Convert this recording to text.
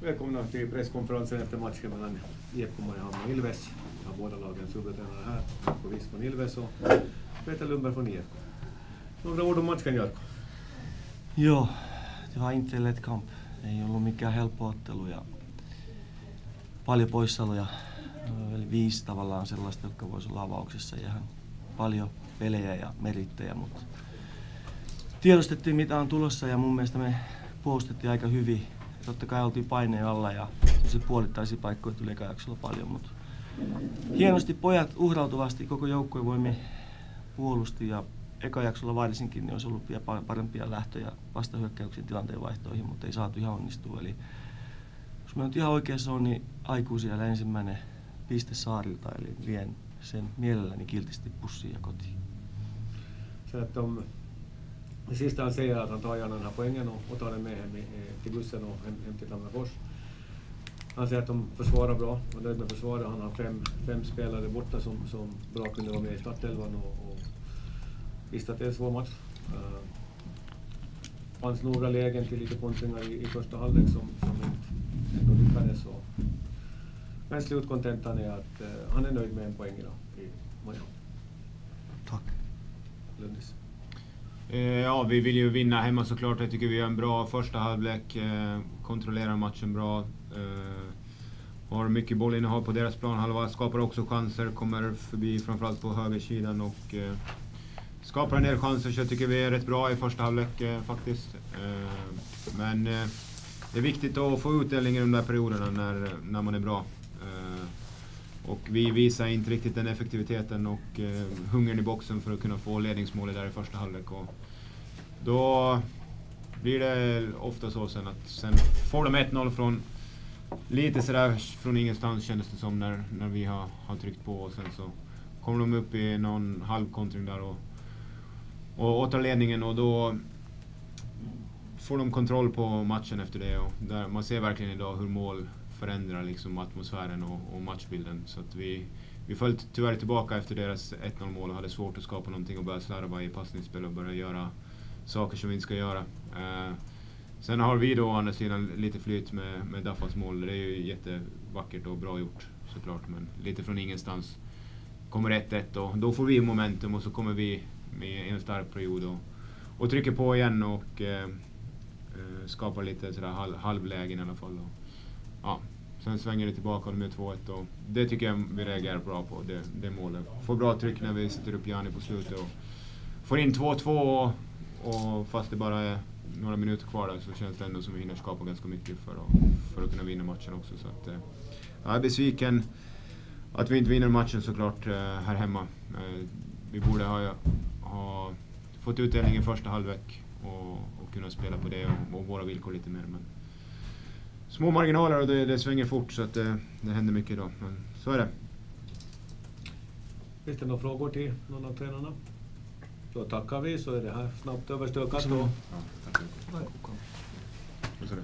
Välkomna till presskonferensen efter matchen mellan IFK Mariehamn och Ilves. Vi har båda lagens huvudtränare här, Jarkko Wiss från Ilves och Peter Lundberg från IFK. Några ord om matchen Jarkko? Joo, det var inte lätt kamp. Ei ollut mikään helppo ottelu ja paljon poissaoloja. Eli viisi tavallaan sellaista, jotka voisi olla avauksessa ja paljon pelejä ja merittejä, mutta tiedostettiin mitä on tulossa ja mun mielestä me puolustettiin aika hyvin. Totta kai oltiin paineen alla ja se puolittaisi paikkoja tuli eka paljon, mutta hienosti pojat uhrautuvasti koko joukkojen voimme puolusti ja eka jaksolla varsinkin niin olisi ollut vielä parempia lähtöjä vastahyökkäyksen tilanteen vaihtoihin, mutta ei saatu ihan onnistua. Eli jos mä nyt ihan oikeassa on, niin aikuisia ensimmäinen piste saarilta, eli vien sen mielelläni kiltisti pussiin ja kotiin. Så att de i sista han säger att han tar gärna den här poängen och, och tar den med hem i, till bussen och hem, hem till Tammerfors. Han säger att de försvarar bra, och nöjd med försvaret. Han har fem, fem spelare borta som, som bra kunde vara med i startelvan och, och visste att det är en svår match. Uh, fanns några lägen till lite kontringar i, i första halvlek som, som inte ändå lyckades. Och, men slutkontentan är att uh, han är nöjd med en poäng idag i Maja. Tack. Lundis. Eh, ja, vi vill ju vinna hemma såklart. Jag tycker vi gör en bra första halvlek. Eh, kontrollerar matchen bra. Eh, har mycket bollinnehav på deras planhalva. Skapar också chanser. Kommer förbi framförallt på högersidan och skapar en del chanser. Så jag tycker vi är rätt bra i första halvlek faktiskt. men det är viktigt att få utdelning i de där perioderna när, när man är bra. Och vi visar inte riktigt den effektiviteten och eh, hungern i boxen för att kunna få ledningsmålet där i första halvlek. Och då blir det ofta så sen att sen får de 1-0 från lite sådär från ingenstans kändes det som när, när vi har, har tryckt på och sen så kommer de upp i någon halvkontring där och, och åter ledningen och då får de kontroll på matchen efter det. Och där man ser verkligen idag hur mål förändra liksom atmosfären och, och matchbilden. Så att vi, vi föll tyvärr tillbaka efter deras 1-0 mål och hade svårt att skapa någonting och börja slarva i passningsspel och börja göra saker som vi inte ska göra. Eh, sen har vi då å andra sidan lite flyt med, med Daffas mål. Det är ju jättevackert och bra gjort såklart, men lite från ingenstans kommer 1-1 och då får vi momentum och så kommer vi med en stark period och, och trycker på igen och eh, eh skapar lite sådär halv, halvlägen i alla fall. Och, ja, sen svänger det tillbaka och med 2-1 och det tycker jag vi reagerar bra på, det, det målet. Får bra tryck när vi sätter upp Jani på slutet och får in 2-2 och, och fast det bara är några minuter kvar där så känns det ändå som vi hinner skapa ganska mycket för att, för att kunna vinna matchen också. Så att, eh, jag är besviken att vi inte vinner matchen såklart eh, här hemma. Eh, vi borde ha, ha fått utdelning i första halvlek och, och kunna spela på det och, och våra villkor lite mer. Men små marginaler och det, det svänger fort så att det, det händer mycket idag. Men så är det. Finns det några frågor till någon av tränarna? Då tackar vi så är det här snabbt överstökat. Ja, tack. Sa du?